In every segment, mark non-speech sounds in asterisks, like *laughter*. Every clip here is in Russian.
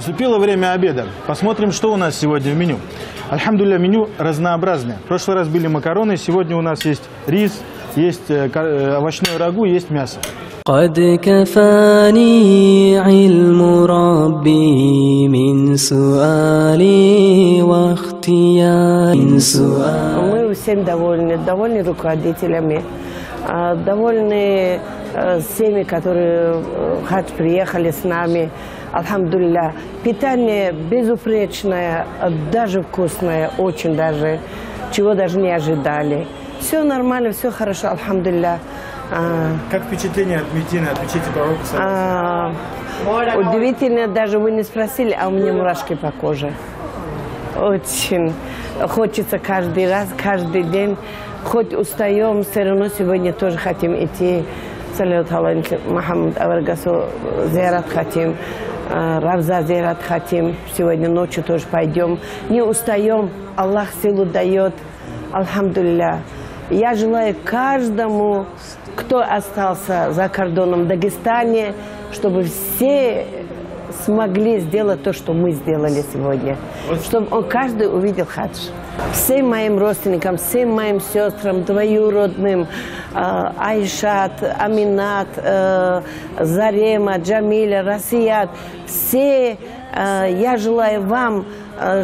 Наступило время обеда. Посмотрим, что у нас сегодня в меню. Альхамдулилля, меню разнообразное. В прошлый раз были макароны, сегодня у нас есть рис, есть э, ка- э, овощное рагу, есть мясо. قد كفاني علم ربي من سؤالي واختياري من سؤالي Мы всем довольны, довольны руководителями, а, довольны э, всеми, которые в хадж приехали с нами. Альхамдулилля. Питание безупречное, даже вкусное, очень даже, чего даже не ожидали. Все нормально, все хорошо, альхамдулилля. А, Как впечатление от Медины, от мечети пророка? а, удивительно, даже вы не спросили, а у меня мурашки по коже. Очень хочется каждый раз, каждый день. Хоть устаем, все равно сегодня тоже хотим идти. Салют алейкум, Мухаммад Аваргасу, зиарат хотим. а, Равза зиарат хотим. Сегодня ночью тоже пойдем. Не устаем, Аллах силу дает. Альхамдулилля. Я желаю каждому, кто остался за кордоном в Дагестане, чтобы все смогли сделать то, что мы сделали сегодня. Чтобы он каждый увидел хадж. Всем моим родственникам, всем моим сестрам, двоюродным, э, Айшат, Аминат, э, Зарема, Джамиля, Расият, все, э, я желаю вам,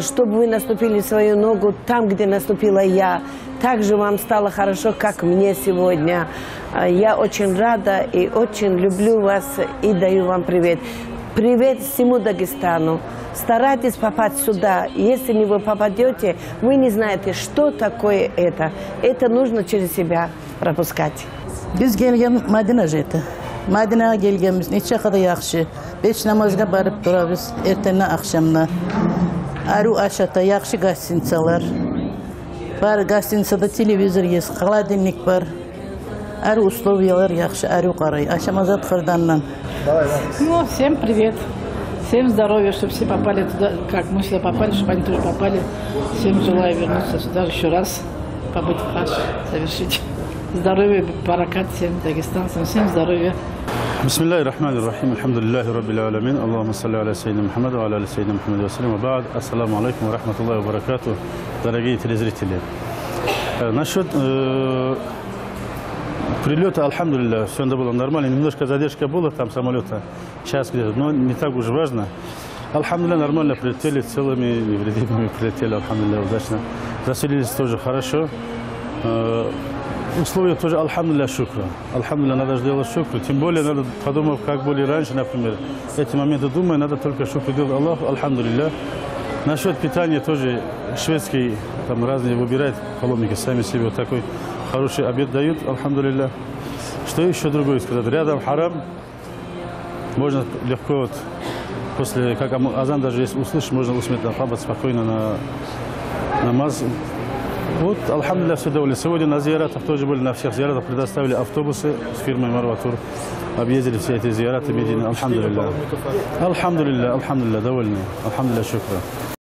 чтобы вы наступили свою ногу там, где наступила я. Также вам стало хорошо, как мне сегодня. Я очень рада и очень люблю вас и даю вам привет. Привет всему Дагестану. Старайтесь попасть сюда. Если не вы попадете, вы не знаете, что такое это. Это нужно через себя пропускать. Biz gelgen Madina jeti. Madinaga kelganmiz. Necha qada yaxshi. Besh namozga borib turamiz. Ertandan akşamda. Aru ashata yaxshi gostinitsalar. Бар гостиницада телевизор есть, холодильник бар. Әрі условиялар yaxshi, әрі қарай. Ашамазат Қырданнан. Ну, всем привет. Всем здоровья, чтобы все попали туда, как мы сюда попали, чтобы они тоже попали. Всем желаю вернуться сюда еще раз, побыть в хаш, совершить. Здоровья, баракат всем дагестанцам, всем здоровья. بسم الله الرحمن الرحيم الحمد لله رب العالمين اللهم صل على سيدنا محمد وعلى ال سيدنا محمد وسلم وبعد السلام عليكم ورحمة الله وبركاته дорогие телезрители Э, насчет прилета альхамдулилля все было нормально немножко задержка была там самолета час где-то но не так уж важно Альхамдулилля нормально прилетели целыми невредимыми *laughs* прилетели альхамдулилля удачно заселились тоже хорошо Э, условия тоже, альхамдулилля, шукра. Альхамдулилля, надо сделать шукру. Тем более, надо подумать, как были раньше, например. Эти моменты думаю, надо только шукру делать Аллаху, альхамдулилля. Насчет питания тоже шведский, там разные выбирают паломники сами себе вот такой хороший обед дают, альхамдулилля. Что еще другое сказать? Рядом харам, можно легко вот после, как азан даже если услышишь, можно усмеять, папать спокойно на намаз. Вот, альхамдулилля, все довольны. Сегодня на зиаратах тоже были, на всех зиаратах предоставили автобусы с фирмой Марватур. Объездили все эти зиараты Медины. Альхамдулилля. Альхамдулилля, альхамдулилля, довольны. Альхамдулилля, шукра.